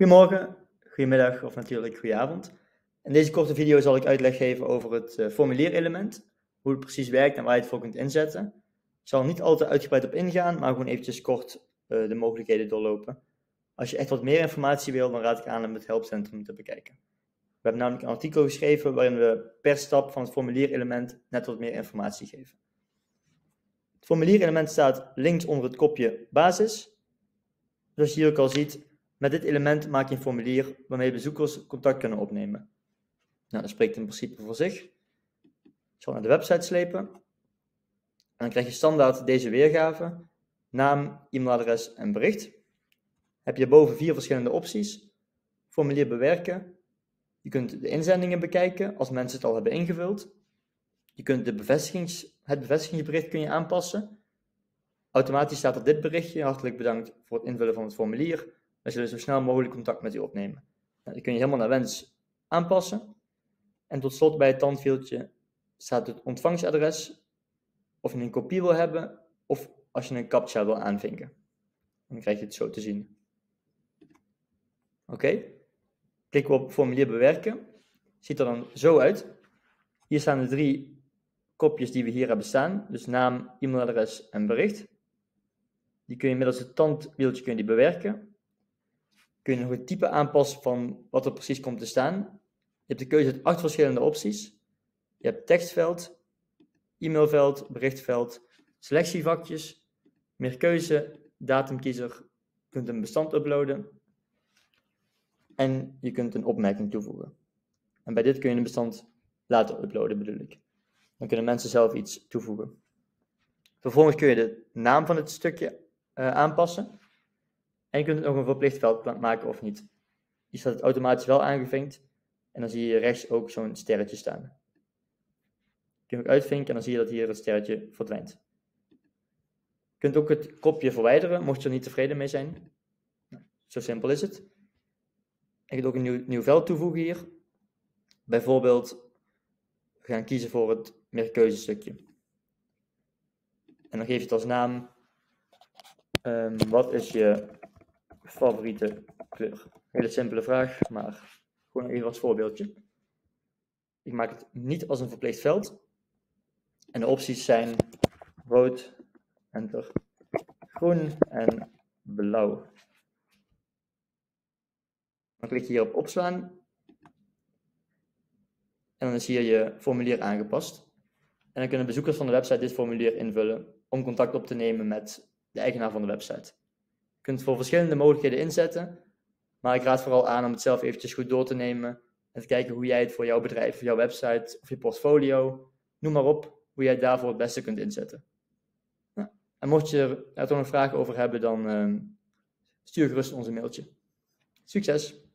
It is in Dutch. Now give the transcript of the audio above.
Goedemorgen, goedemiddag of natuurlijk goedenavond. In deze korte video zal ik uitleg geven over het uh, formulierelement, hoe het precies werkt en waar je het voor kunt inzetten. Ik zal er niet al te uitgebreid op ingaan, maar gewoon eventjes kort uh, de mogelijkheden doorlopen. Als je echt wat meer informatie wil, dan raad ik aan om het helpcentrum te bekijken. We hebben namelijk een artikel geschreven waarin we per stap van het formulierelement net wat meer informatie geven. Het formulierelement staat links onder het kopje basis. Zoals je hier ook al ziet, met dit element maak je een formulier waarmee bezoekers contact kunnen opnemen. Nou, dat spreekt in principe voor zich. Ik zal naar de website slepen. En dan krijg je standaard deze weergave. Naam, e-mailadres en bericht. Heb je boven vier verschillende opties. Formulier bewerken. Je kunt de inzendingen bekijken als mensen het al hebben ingevuld. Je kunt de bevestigings, het bevestigingsbericht kun je aanpassen. Automatisch staat er dit berichtje. Hartelijk bedankt voor het invullen van het formulier. We zullen zo snel mogelijk contact met u opnemen. Nou, kun je helemaal naar wens aanpassen. En tot slot bij het tandwieltje staat het ontvangstadres, of je een kopie wil hebben, of als je een captcha wil aanvinken. Dan krijg je het zo te zien. Oké, okay. klikken we op formulier bewerken. Ziet er dan zo uit. Hier staan de drie kopjes die we hier hebben staan. Dus naam, e-mailadres en bericht. Die kun je middels het tandwieltje kun je die bewerken kun je nog het type aanpassen van wat er precies komt te staan. Je hebt de keuze uit acht verschillende opties. Je hebt tekstveld, e-mailveld, berichtveld, selectievakjes, meer keuze, datumkiezer, je kunt een bestand uploaden en je kunt een opmerking toevoegen. En bij dit kun je een bestand laten uploaden bedoel ik. Dan kunnen mensen zelf iets toevoegen. Vervolgens kun je de naam van het stukje uh, aanpassen. En je kunt het nog een verplicht veld maken of niet. Hier staat het automatisch wel aangevinkt. En dan zie je rechts ook zo'n sterretje staan. Je kunt ook uitvinken en dan zie je dat hier het sterretje verdwijnt. Je kunt ook het kopje verwijderen, mocht je er niet tevreden mee zijn. Nou, zo simpel is het. Je kunt ook een nieuw, veld toevoegen hier. Bijvoorbeeld, we gaan kiezen voor het meerkeuzestukje. En dan geef je het als naam. Um, wat is je favoriete kleur? Hele simpele vraag, maar gewoon even als voorbeeldje. Ik maak het niet als een verplicht veld. En de opties zijn rood, enter, groen en blauw. Dan klik je hier op opslaan. En dan zie je je formulier aangepast. En dan kunnen bezoekers van de website dit formulier invullen om contact op te nemen met de eigenaar van de website. Kunt het voor verschillende mogelijkheden inzetten, maar ik raad vooral aan om het zelf eventjes goed door te nemen en te kijken hoe jij het voor jouw bedrijf, voor jouw website of je portfolio, noem maar op, hoe jij het daarvoor het beste kunt inzetten. En mocht je er toch nog vragen over hebben, dan uh, stuur gerust ons een mailtje. Succes!